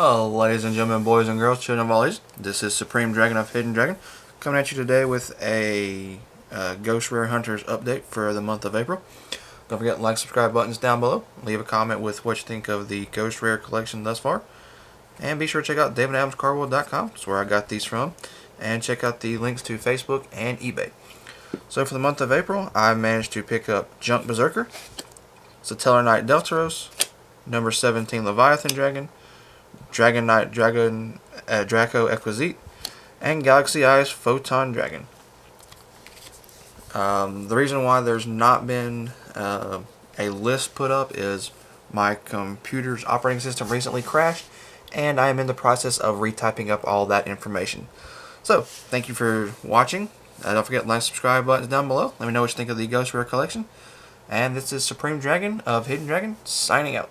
Oh, ladies and gentlemen, boys and girls, children of all ages, this is Supreme Dragon of Hidden Dragon coming at you today with a uh, Ghost Rare Hunters update for the month of April. Don't forget like, subscribe buttons down below. Leave a comment with what you think of the Ghost Rare collection thus far. And be sure to check out dacardworld.com. That's where I got these from. And check out the links to Facebook and eBay. So for the month of April, I managed to pick up Junk Berserker, Satellarknight Deltalos, number 17 Leviathan Dragon, Dragon Knight Dragon uh, Draco Exquisite, and Galaxy Eyes Photon Dragon. Um, the reason why there's not been uh, a list put up is my computer's operating system recently crashed and I am in the process of retyping up all that information. So, thank you for watching. Uh, don't forget like subscribe buttons down below. Let me know what you think of the Ghost Rare collection. And this is Supreme Dragon of Hidden Dragon signing out.